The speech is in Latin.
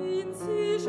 in sich